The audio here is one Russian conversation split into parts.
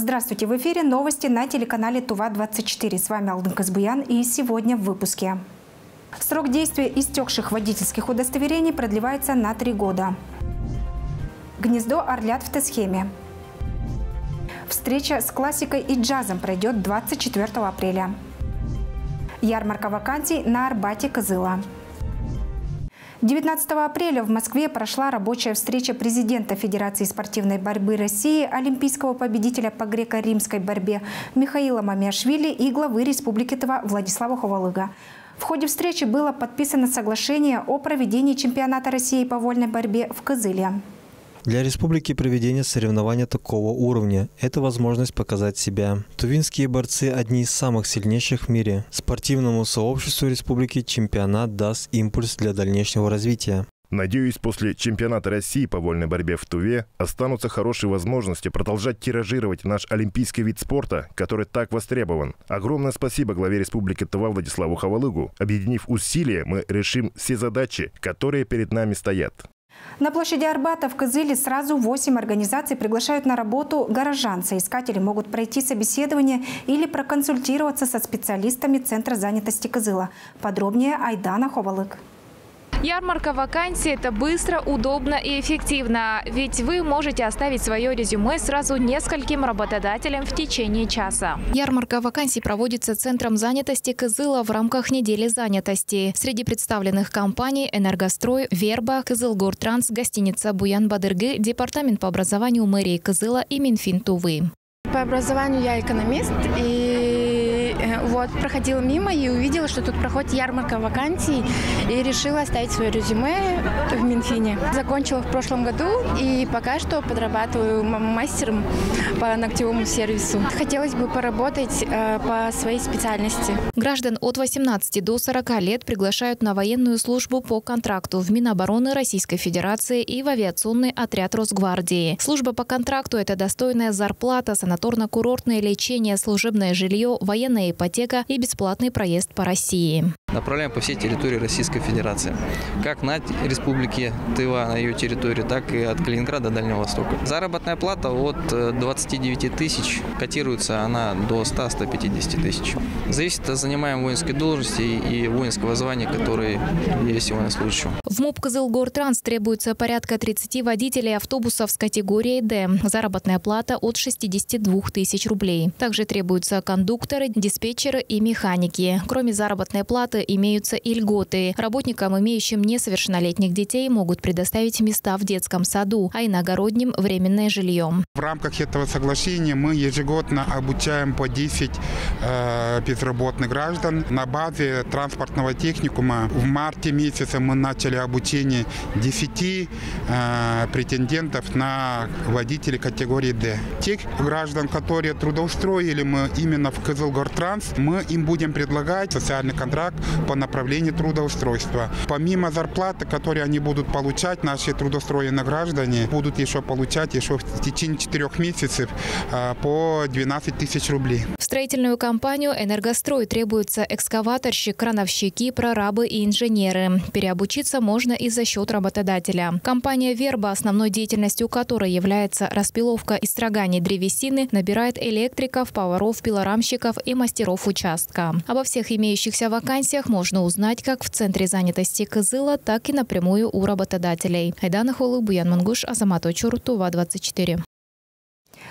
Здравствуйте! В эфире новости на телеканале Тува-24. С вами Алдын Казбуян и сегодня в выпуске. Срок действия истекших водительских удостоверений продлевается на три года. Гнездо «Орлят» в Тесхеме. Встреча с классикой и джазом пройдет 24 апреля. Ярмарка вакансий на Арбате Козыла. 19 апреля в Москве прошла рабочая встреча президента Федерации спортивной борьбы России, олимпийского победителя по греко-римской борьбе Михаила Мамиашвили и главы Республики Тыва Владислава Ховалыга. В ходе встречи было подписано соглашение о проведении чемпионата России по вольной борьбе в Кызыле. Для республики проведение соревнования такого уровня – это возможность показать себя. Тувинские борцы – одни из самых сильнейших в мире. Спортивному сообществу республики чемпионат даст импульс для дальнейшего развития. Надеюсь, после чемпионата России по вольной борьбе в Туве останутся хорошие возможности продолжать тиражировать наш олимпийский вид спорта, который так востребован. Огромное спасибо главе Республики Тува Владиславу Хавалыгу. Объединив усилия, мы решим все задачи, которые перед нами стоят. На площади Арбата в Кызыле сразу 8 организаций приглашают на работу горожан. Соискатели могут пройти собеседование или проконсультироваться со специалистами Центра занятости Кызыла. Подробнее Айдана Ховалык. Ярмарка вакансий – это быстро, удобно и эффективно. Ведь вы можете оставить свое резюме сразу нескольким работодателям в течение часа. Ярмарка вакансий проводится Центром занятости Кызыла в рамках недели занятости. Среди представленных компаний «Энергострой», «Верба», «Кызылгортранс», гостиница «Буян-Бадыргы», Департамент по образованию мэрии Кызыла и Минфин Тувы. По образованию я экономист и вот проходила мимо и увидела, что тут проходит ярмарка вакансий и решила оставить свое резюме в Минфине. Закончила в прошлом году и пока что подрабатываю мастером по ногтевому сервису. Хотелось бы поработать э, по своей специальности. Граждан от 18 до 40 лет приглашают на военную службу по контракту в Минобороны Российской Федерации и в авиационный отряд Росгвардии. Служба по контракту – это достойная зарплата, санаторно-курортное лечение, служебное жилье, военная ипотека и бесплатный проезд по России. Направляем по всей территории Российской Федерации. Как на республике Тыва, на ее территории, так и от Калининграда до Дальнего Востока. Заработная плата от 29 э, тысяч, котируется она до 100-150 тысяч. Зависит от занимаемой воинской должности и воинского звания, которое есть у военнослужащего. В МУП «Кызылгортранс» требуется порядка 30 водителей автобусов с категорией «Д». Заработная плата от 62 тысяч рублей. Также требуются кондукторы, диспетчеры и механики. Кроме заработной платы, имеются и льготы. Работникам, имеющим несовершеннолетних детей, могут предоставить места в детском саду, а иногородним – временное жилье. В рамках этого соглашения мы ежегодно обучаем по 10 э, безработных граждан на базе транспортного техникума. В марте месяце мы начали обучение 10 э, претендентов на водителей категории D. Тех граждан, которые трудоустроили мы именно в Кызылгортранс, мы им будем предлагать социальный контракт по направлению трудоустройства. Помимо зарплаты, которые они будут получать, наши трудоустроенные граждане будут еще получать еще в течение четырех месяцев а, по 12 тысяч рублей. В строительную компанию «Энергострой» требуются экскаваторщик, крановщики, прорабы и инженеры. Переобучиться можно и за счет работодателя. Компания «Верба», основной деятельностью которой является распиловка и строгание древесины, набирает электриков, поваров, пилорамщиков и мастеров участка. Обо всех имеющихся вакансиях можно узнать как в Центре занятости Кызыла, так и напрямую у работодателей. Айдана Холы, Буян Мангуш, Азамат Очур, Тува-24.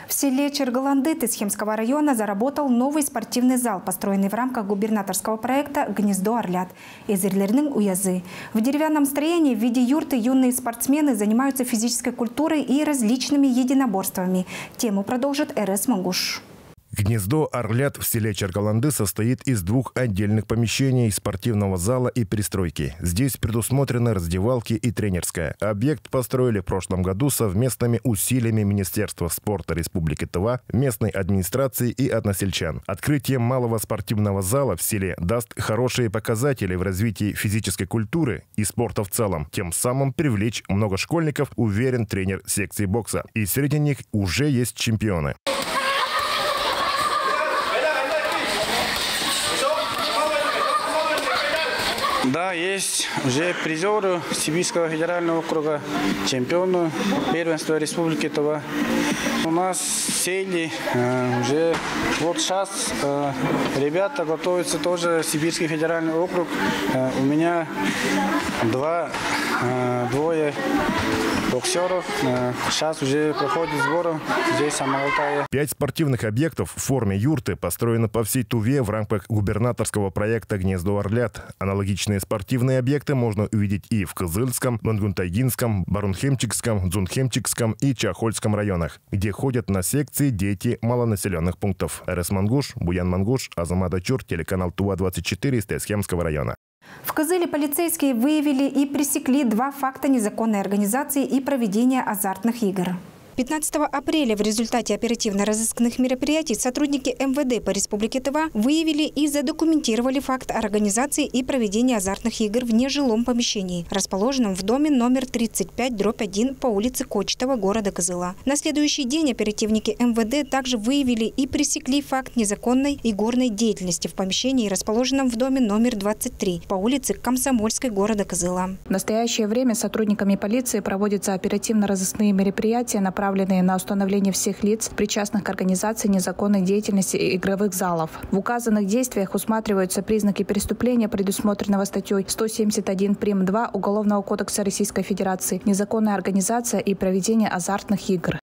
В селе Чергаланды Тысхемского района заработал новый спортивный зал, построенный в рамках губернаторского проекта «Гнездо Орлят» из Ирлерның Уязы. В деревянном строении в виде юрты юные спортсмены занимаются физической культурой и различными единоборствами. Тему продолжит РС Мангуш. Гнездо «Орлят» в селе Чергаланды состоит из двух отдельных помещений, спортивного зала и пристройки. Здесь предусмотрены раздевалки и тренерская. Объект построили в прошлом году совместными усилиями Министерства спорта Республики Тыва, местной администрации и односельчан. Открытие малого спортивного зала в селе даст хорошие показатели в развитии физической культуры и спорта в целом, тем самым привлечь много школьников, уверен тренер секции бокса. И среди них уже есть чемпионы. Да, есть уже призеры Сибирского федерального округа, чемпионы первенства Республики Тува. У нас сели э, уже вот сейчас э, ребята готовятся тоже Сибирский федеральный округ. Э, у меня два, двое боксеров. Сейчас уже проходит сборы здесь, в Самалтае. Пять спортивных объектов в форме юрты построены по всей Туве в рамках губернаторского проекта «Гнездо Орлят». Аналогичные спортивные объекты можно увидеть и в Кызыльском, Мангунтайгинском, Барунхемчикском, Дзунхемчикском и Чахольском районах, где ходят на секции дети малонаселенных пунктов. РС Мангуш, Буян Мангуш, Азамат Ачур, телеканал Тува-24 из Тесхемского района. В Кызыле полицейские выявили и пресекли два факта незаконной организации и проведения азартных игр. 15 апреля в результате оперативно-розыскных мероприятий сотрудники МВД по Республике Тыва выявили и задокументировали факт организации и проведения азартных игр в нежилом помещении, расположенном в доме номер 35 дробь 1 по улице Кочетова города Кызыла. На следующий день оперативники МВД также выявили и пресекли факт незаконной игорной деятельности в помещении, расположенном в доме номер 23 по улице Комсомольской города Кызыла. В настоящее время сотрудниками полиции проводятся оперативно-розыскные мероприятия, направленные направленные на установление всех лиц, причастных к организации незаконной деятельности игровых залов. В указанных действиях усматриваются признаки преступления, предусмотренного статьей 171 прим. 2 Уголовного кодекса Российской Федерации «Незаконная организация и проведение азартных игр».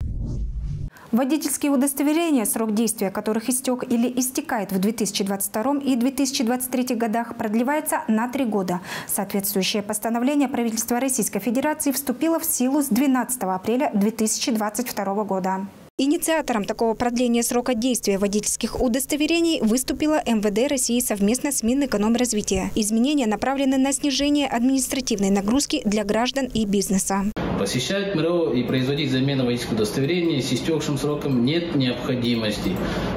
Водительские удостоверения, срок действия которых истек или истекает в 2022 и 2023 годах, продлевается на три года. Соответствующее постановление правительства Российской Федерации вступило в силу с 12 апреля 2022 года. Инициатором такого продления срока действия водительских удостоверений выступила МВД России совместно с Минэкономразвития. Изменения направлены на снижение административной нагрузки для граждан и бизнеса. Посещать МРО и производить замену водительского удостоверения с истекшим сроком нет необходимости.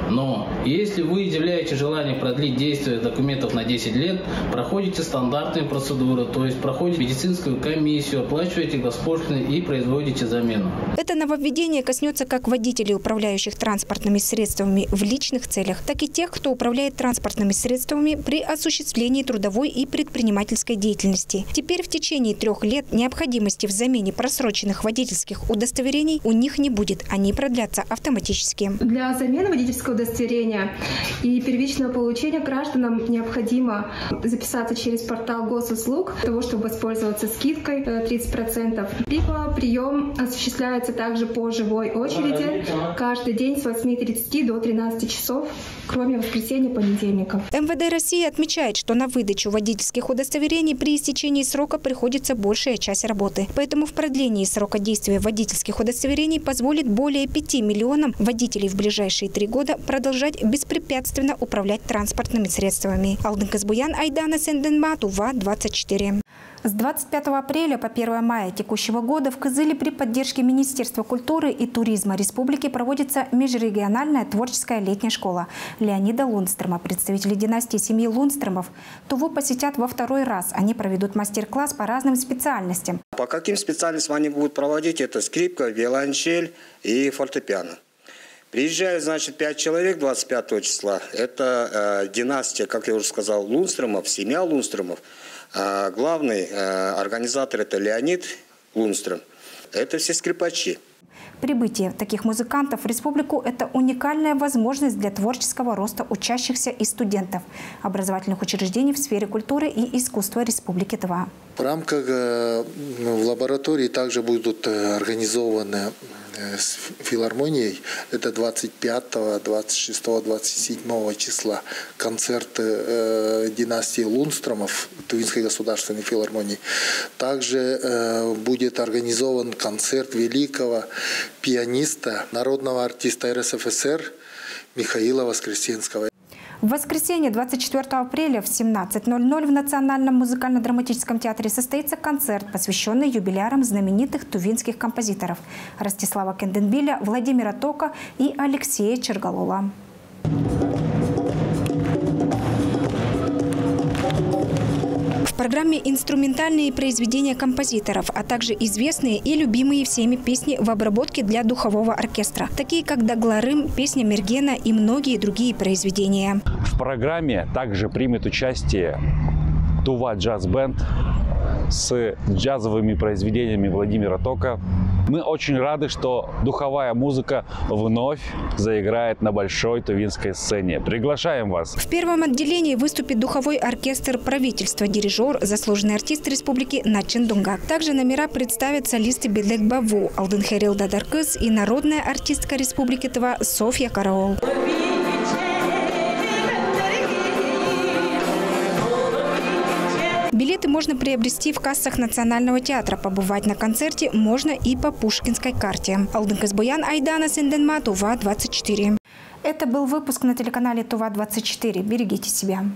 Но если вы являете желание продлить действие документов на 10 лет, проходите стандартные процедуры, то есть проходите медицинскую комиссию, оплачиваете госпошлины и производите замену. Это нововведение коснется как водителей, управляющих транспортными средствами в личных целях, так и тех, кто управляет транспортными средствами при осуществлении трудовой и предпринимательской деятельности. Теперь в течение трех лет необходимости в замене просроченных просроченных водительских удостоверений у них не будет. Они продлятся автоматически. Для замены водительского удостоверения и первичного получения гражданам необходимо записаться через портал госуслуг для того, чтобы воспользоваться скидкой 30%. Либо прием осуществляется также по живой очереди каждый день с 8.30 до 13 часов, кроме воскресенья понедельников. МВД России отмечает, что на выдачу водительских удостоверений при истечении срока приходится большая часть работы. Поэтому в продлении продлении срока действия водительских удостоверений позволит более 5 миллионам водителей в ближайшие три года продолжать беспрепятственно управлять транспортными средствами. Алдын Казбуян, Айдана Сенденма, Тува, 24. С 25 апреля по 1 мая текущего года в Кызыле при поддержке Министерства культуры и туризма республики проводится межрегиональная творческая летняя школа Леонида Лунстрома. Представители династии семьи Лунстромов Туву посетят во второй раз. Они проведут мастер-класс по разным специальностям. По каким специальностям они будут проводить? Это скрипка, виолончель и фортепиано. Приезжают, значит, пять человек 25 числа. Это э, династия, как я уже сказал, Лунстромов, семья Лунстромов. А главный э, организатор это Леонид Лунстром. Это все скрипачи. Прибытие таких музыкантов в республику – это уникальная возможность для творческого роста учащихся и студентов образовательных учреждений в сфере культуры и искусства Республики Тыва. В рамках э, в лаборатории также будут э, организованы с филармонией. Это 25, 26, 27 числа концерты э, династии Лунстромов Тувинской государственной филармонии. Также э, будет организован концерт великого пианиста, народного артиста РСФСР Михаила Воскресенского. В воскресенье 24 апреля в 17.00 в Национальном музыкально-драматическом театре состоится концерт, посвященный юбилярам знаменитых тувинских композиторов Ростислава Кенденбиля, Владимира Тока и Алексея Черголола. Программе инструментальные произведения композиторов, а также известные и любимые всеми песни в обработке для духового оркестра, такие как «Дагларым», «Песня Мергена» и многие другие произведения. В программе также примет участие Тува Джаз Бенд с джазовыми произведениями Владимира Тока. Мы очень рады, что духовая музыка вновь заиграет на большой тувинской сцене. Приглашаем вас. В первом отделении выступит духовой оркестр правительства, дирижер, заслуженный артист республики Начин Дунгак. Также номера представят солисты Бедлек Баву, Алденхерил Дадаркыз и народная артистка республики Тыва Софья Караол. Билеты можно приобрести в кассах Национального театра. Побывать на концерте можно и по Пушкинской карте. Алдын Казбуян, Айдана Сенденма, Тува, 24. Это был выпуск на телеканале Тува-24. Берегите себя.